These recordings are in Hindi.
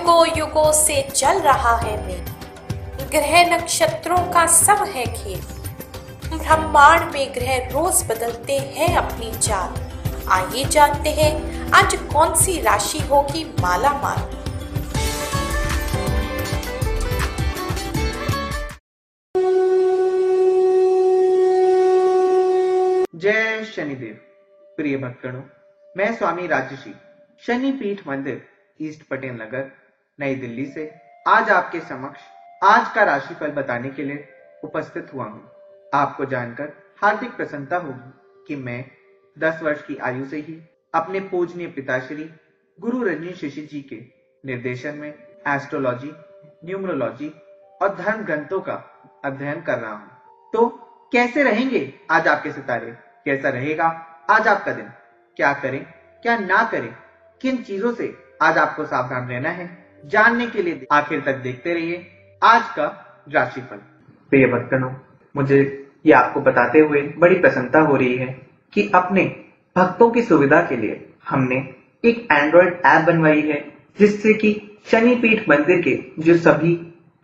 युगों युगों से चल रहा है मेल ग्रह नक्षत्रों का सब है खेल। ब्रह्मांड में ग्रह रोज बदलते हैं अपनी चाल आइए जानते हैं, आज कौन सी राशि होगी माला माल? जय शनिदेव। प्रिय भक्तगणों, मैं स्वामी राजशी शनि पीठ मंदिर, ईस्ट पटेल नगर नई दिल्ली से आज आपके समक्ष आज का राशिफल बताने के लिए उपस्थित हुआ हूँ। आपको जानकर हार्दिक प्रसन्नता होगी कि मैं 10 वर्ष की आयु से ही अपने पूजनीय पिताश्री गुरु रंजन शिशि जी के निर्देशन में एस्ट्रोलॉजी न्यूमरोलॉजी और धर्म ग्रंथों का अध्ययन कर रहा हूँ। तो कैसे रहेंगे आज आपके सितारे? कैसा रहेगा आज आपका दिन? क्या करें, क्या ना करें? किन चीज़ों से आज आपको सावधान रहना है? जानने के लिए आखिर तक देखते रहिए। आज का राशिफल। प्रिय भक्तों मुझे ये आपको बताते हुए बड़ी प्रसन्नता हो रही है कि अपने भक्तों की सुविधा के लिए हमने एक एंड्रॉयड ऐप बनवाई है, जिससे कि शनि पीठ मंदिर के जो सभी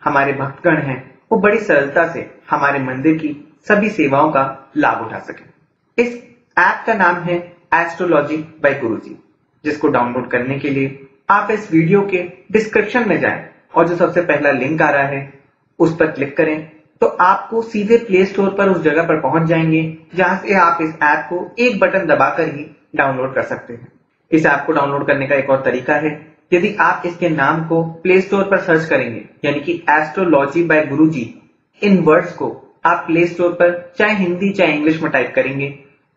हमारे भक्तगण हैं, वो बड़ी सरलता से हमारे मंदिर की सभी सेवाओं का लाभ उठा सके। इस ऐप का नाम है एस्ट्रोलॉजी बाय गुरुजी जिसको डाउनलोड करने के लिए आप इस वीडियो के डिस्क्रिप्शन में जाएँ और जो सबसे पहला लिंक आ रहा है, उस पर क्लिक करें तो आपको सीधे प्ले स्टोर पर उस जगह पर पहुँच जाएँगे जहाँ से आप इस ऐप को एक बटन दबाकर ही डाउनलोड कर सकते हैं। इस ऐप को डाउनलोड करने का एक और तरीका है, यदि आप इसके नाम को प्ले स्टोर पर सर्च करेंगे, यानी कि एस्ट्रोलॉजी बाय गुरुजी इन वर्ड्स को आप प्ले स्टोर पर चाहे हिंदी चाहे इंग्लिश में टाइप करेंगे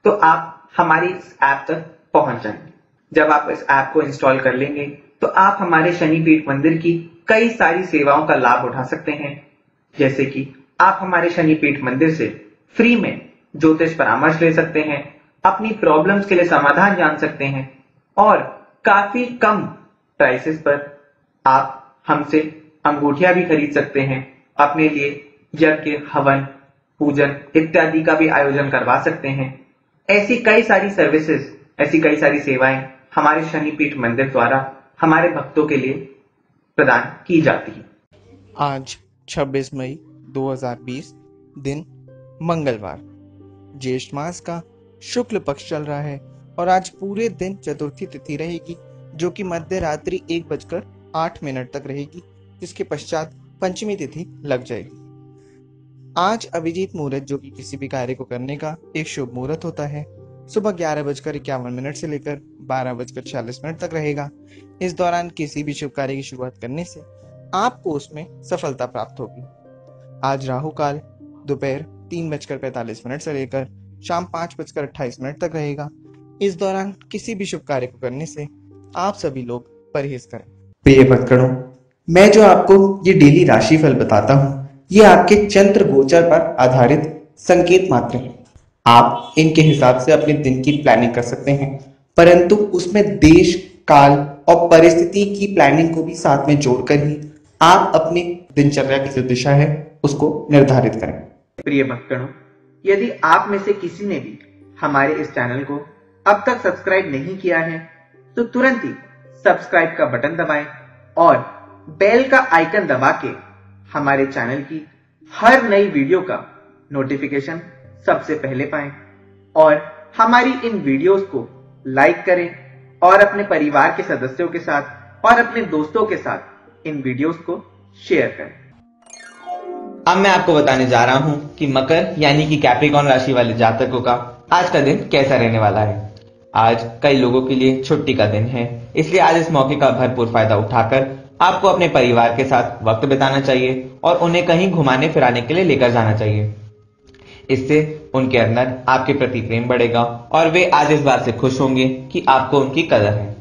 तो आप हमारी इस ऐप तक पहुँच जाएँगे। जब आप इस ऐप को इंस्टॉल कर लेंगे तो आप हमारे शनि पीठ मंदिर की कई सारी सेवाओं का लाभ उठा सकते हैं। जैसे कि आप हमारे शनि पीठ मंदिर से फ्री में ज्योतिष परामर्श ले सकते हैं, अपनी प्रॉब्लम्स के लिए समाधान जान सकते हैं, और काफ़ी कम प्राइसेस पर आप हमसे अंगूठिया भी खरीद सकते हैं, अपने लिए यज्ञ, हवन, पूजन इत्यादि का भी आयोजन करवा सकते हैं। ऐसी कई सारी सर्विसेज़ ऐसी कई सारी सेवाएँ हमारे शनिपीठ मंदिर द्वारा हमारे भक्तों के लिए प्रदान की जाती है। आज 26 मई 2020 दिन मंगलवार। ज्येष्ठ मास का शुक्ल पक्ष चल रहा है और आज पूरे दिन चतुर्थी तिथि रहेगी, जो कि मध्य रात्रि एक बजकर आठ मिनट तक रहेगी, जिसके पश्चात पंचमी तिथि लग जाएगी। आज अभिजीत मुहूर्त जो कि किसी भी कार्य को करने का एक शुभ मुहूर्त होता है। सुबह ग्यारह बजकर इक्यावन मिनट से लेकर बारह बजकर छियालीस मिनट तक रहेगा। इस दौरान किसी भी शुभ कार्य की शुरुआत करने से आपको उसमें सफलता प्राप्त होगी। आज राहु काल दोपहर तीन बजकर पैंतालीस मिनट से लेकर शाम पाँच बजकर अट्ठाईस मिनट तक रहेगा। इस दौरान किसी भी शुभ कार्य को करने से आप सभी लोग परहेज करें। प्रिय भक्तगणों, मैं जो आपको ये डेली राशि फल बताता हूँ, ये आपके चंद्र गोचर पर आधारित संकेत मात्र है। आप इनके हिसाब से अपने दिन की प्लानिंग कर सकते हैं। परंतु उसमें देश, काल और परिस्थिति की प्लानिंग को भी साथ में जोड़कर ही आप अपनी दिनचर्या की जो दिशा है, उसको निर्धारित करें। प्रिय भक्तगणों, यदि आप में से किसी ने भी हमारे इस चैनल को अब तक सब्सक्राइब नहीं किया है तो तुरंत ही सब्सक्राइब का बटन दबाएँ और बेल का आइकन दबा के हमारे चैनल की हर नई वीडियो का नोटिफिकेशन सबसे पहले पाएँ। और हमारी इन वीडियोस को लाइक करें और अपने परिवार के सदस्यों के साथ और अपने दोस्तों के साथ इन वीडियोस को शेयर करें। अब मैं आपको बताने जा रहा हूँ कि मकर यानी कि कैप्रिकॉन राशि वाले जातकों का आज का दिन कैसा रहने वाला है। आज कई लोगों के लिए छुट्टी का दिन है, इसलिए आज इस मौके का भरपूर फ़ायदा उठाकर आपको अपने परिवार के साथ वक्त बिताना चाहिए और उन्हें कहीं घुमाने फिराने के लिए लेकर जाना चाहिए। इससे उनके अंदर आपके प्रति प्रेम बढ़ेगा और वे आज इस बात से खुश होंगे कि आपको उनकी कदर है।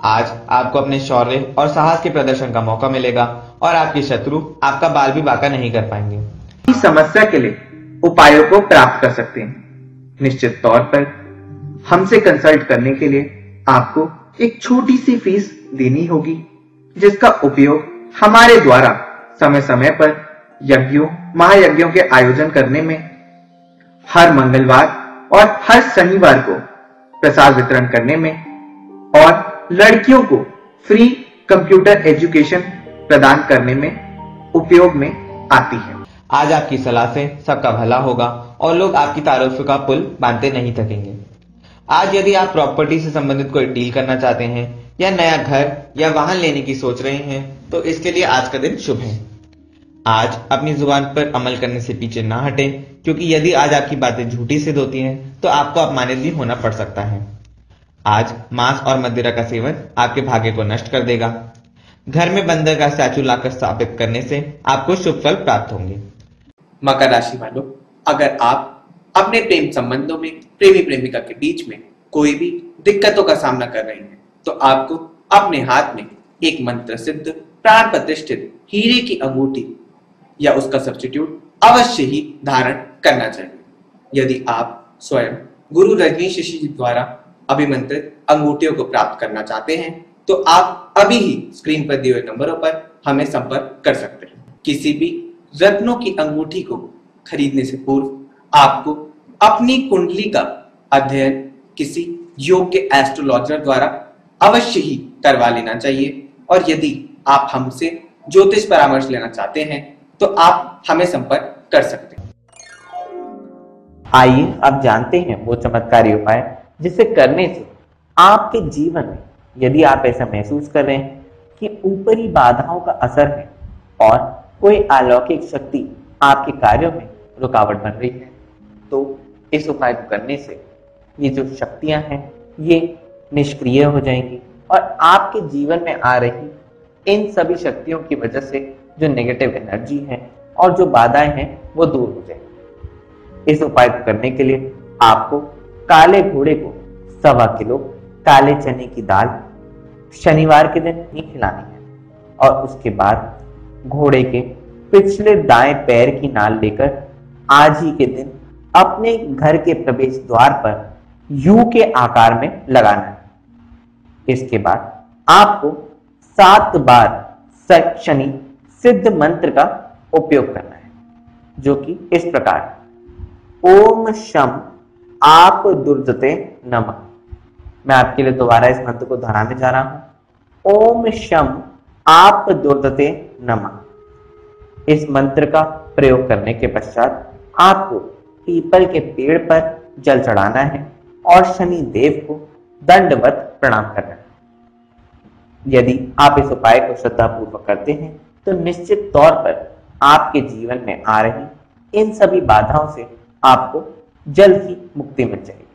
आज आपको अपने शौर्य और साहस के प्रदर्शन का मौका मिलेगा और आपके शत्रु आपका बाल भी बाका नहीं कर पाएँगे। इस समस्या के लिए उपायों को प्राप्त कर सकते हैं। निश्चित तौर पर हमसे कंसल्ट करने के लिए आपको एक छोटी सी फ़ीस देनी होगी, जिसका उपयोग हमारे द्वारा समय समय पर यज्ञों, महायज्ञों के आयोजन करने में हर मंगलवार और हर शनिवार को प्रसाद वितरण करने में और लड़कियों को फ्री कंप्यूटर एजुकेशन प्रदान करने में उपयोग में आती है। आज आपकी सलाह से सबका भला होगा और लोग आपकी तारीफ़ का पुल बांधते नहीं थकेंगे। आज यदि आप प्रॉपर्टी से संबंधित कोई डील करना चाहते हैं या नया घर या वाहन लेने की सोच रहे हैं तो इसके लिए आज का दिन शुभ है। आज अपनी ज़ुबान पर अमल करने से पीछे ना हटें, क्योंकि यदि आज आपकी बातें झूठी सिद्ध होती हैं तो आपको अपमानित भी होना पड़ सकता है। आज मांस और मदिरा का सेवन आपके भाग्य को नष्ट कर देगा। घर में बंदर का स्टैचू लाकर स्थापित करने से आपको शुभ फल प्राप्त होंगे। मकर राशि वालों, अगर आप अपने प्रेम संबंधों में, प्रेमी प्रेमिका के बीच में कोई भी दिक्कतों का सामना कर रहे हैं तो आपको अपने हाथ में एक मंत्र सिद्ध, प्राण प्रतिष्ठित हीरे की अंगूठी या उसका सब्सिट्यूट अवश्य ही धारण करना चाहिए। यदि आप स्वयं गुरु रजनीश ऋषि जी द्वारा अभिमंत्रित अंगूठियों को प्राप्त करना चाहते हैं तो आप अभी ही स्क्रीन पर दिए हुए नंबरों पर हमें संपर्क कर सकते हैं। किसी भी रत्नों की अंगूठी को खरीदने से पूर्व आपको अपनी कुंडली का अध्ययन किसी योग के एस्ट्रोलॉजर द्वारा अवश्य ही करवा लेना चाहिए। और यदि आप हमसे ज्योतिष परामर्श लेना चाहते हैं तो आप हमें संपर्क कर सकते हैं। आइए अब जानते हैं वो चमत्कारी उपाय जिसे करने से आपके जीवन में यदि आप ऐसा महसूस कर रहे हैं कि ऊपरी बाधाओं का असर है और कोई अलौकिक शक्ति आपके कार्यों में रुकावट बन रही है तो इस उपाय को करने से ये जो शक्तियाँ हैं, ये निष्क्रिय हो जाएँगी और आपके जीवन में आ रही इन सभी शक्तियों की वजह से जो नेगेटिव एनर्जी है और जो बाधाएँ हैं, वो दूर हो जाए इस उपाय को करने के लिए आपको काले घोड़े को सवा किलो काले चने की दाल शनिवार के दिन ही खिलानी है और उसके बाद घोड़े के पिछले दाएँ पैर की नाल लेकर आज ही के दिन अपने घर के प्रवेश द्वार पर यू के आकार में लगाना है। इसके बाद आपको सात बार शनि सिद्ध मंत्र का उपयोग करना है, जो कि इस प्रकार, ओम शम आप दुर्जते नमः। मैं आपके लिए दोबारा इस मंत्र को दोहराने जा रहा हूँ, ओम शम आप दुर्दते नमा। इस मंत्र का प्रयोग करने के पश्चात आपको पीपल के पेड़ पर जल चढ़ाना है और शनि देव को दंडवत प्रणाम करना है। यदि आप इस उपाय को श्रद्धापूर्वक करते हैं तो निश्चित तौर पर आपके जीवन में आ रही इन सभी बाधाओं से आपको जल्द ही मुक्ति मिल जाएगी।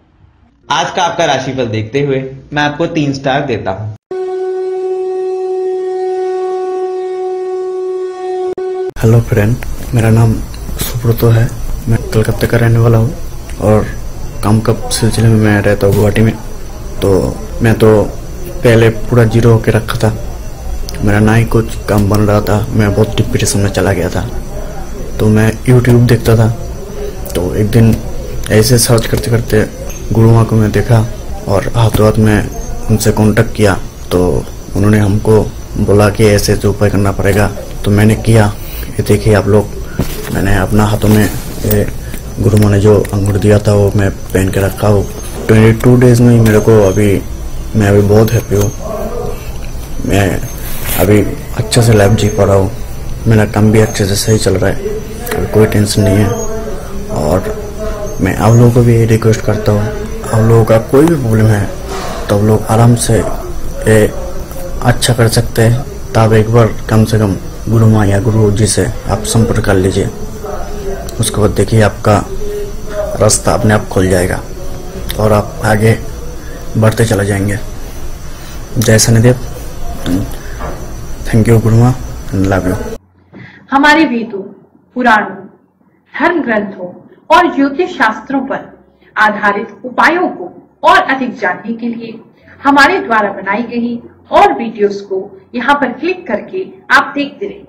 आज का आपका राशिफल देखते हुए मैं आपको तीन स्टार देता हूँ। हेलो फ्रेंड मेरा नाम सुब्रतो है। मैं कलकत्ता का रहने वाला हूँ और काम का सिलसिले में मैं रहता हूँ गुवाहाटी में। तो मैं तो पहले पूरा ज़ीरो होके रखा था। मेरा ना ही कुछ काम बन रहा था। मैं बहुत डिप्रेशन में चला गया था। तो मैं यूट्यूब देखता था। तो एक दिन ऐसे सर्च करते करते गुरु माँ को मैं देखा और हाथों हाथ में उनसे कांटेक्ट किया। तो उन्होंने हमको बोला कि ऐसे जो उपाय करना पड़ेगा। तो मैंने किया। ये देखिए आप लोग, मैंने अपना हाथों में ये गुरु माँ ने जो अंगूर दिया था वो मैं पहन के रखा हूँ। ट्वेंटी टू डेज़ में ही मेरे को अभी, मैं अभी बहुत हैप्पी हूँ। मैं अभी अच्छे से लाइफ जी पा रहा हूँ मेरा काम भी अच्छे से सही चल रहा है। अभी कोई टेंशन नहीं है। और मैं आप लोगों को भी यही रिक्वेस्ट करता हूँ। आप लोगों का कोई भी प्रॉब्लम है तो आप लोग आराम से ये अच्छा कर सकते हैं। तब एक बार कम से कम गुरु माँ या गुरु जी से आप संपर्क कर लीजिए। उसके बाद देखिए आपका रास्ता अपने आप खुल जाएगा और आप आगे बढ़ते चले जाएँगे। जय Shanidev. Thank you Guruma love you हमारे वेदों, पुराणों धर्म ग्रंथों और ज्योतिष शास्त्रों पर आधारित उपायों को और अधिक जानने के लिए हमारे द्वारा बनाई गई और वीडियोस को यहाँ पर क्लिक करके आप देखते रहिए